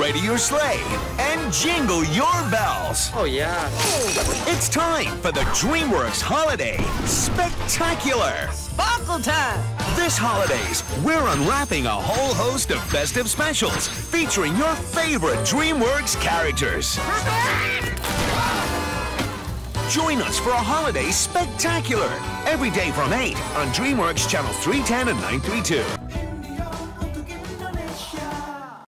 ready your sleigh, and jingle your bells. Oh, yeah. It's time for the DreamWorks Holiday Spectacular. Sparkle time! This holidays, we're unwrapping a whole host of festive specials featuring your favorite DreamWorks characters. Join us for a holiday spectacular every day from 8 on DreamWorks Channel 310 and 932.